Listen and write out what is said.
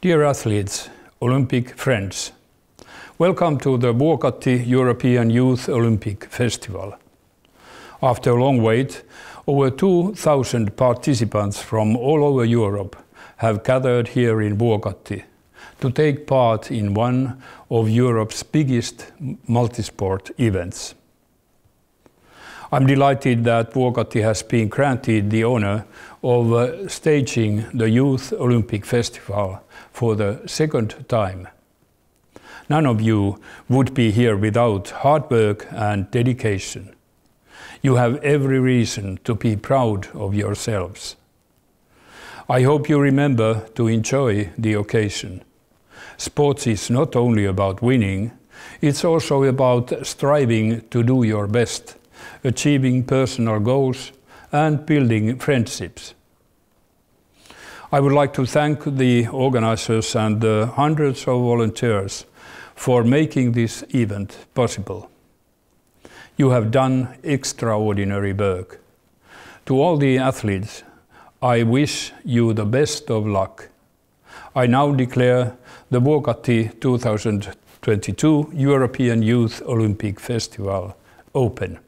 Dear athletes, Olympic friends, welcome to the Vuokatti European Youth Olympic Festival. After a long wait, over 2,000 participants from all over Europe have gathered here in Vuokatti to take part in one of Europe's biggest multisport events. I'm delighted that Vuokatti has been granted the honor of uh, staging the Youth Olympic Festival for the second time. None of you would be here without hard work and dedication. You have every reason to be proud of yourselves. I hope you remember to enjoy the occasion. Sports is not only about winning, it's also about striving to do your best achieving personal goals, and building friendships. I would like to thank the organizers and the hundreds of volunteers for making this event possible. You have done extraordinary work. To all the athletes, I wish you the best of luck. I now declare the Vuokatti 2022 European Youth Olympic Festival open.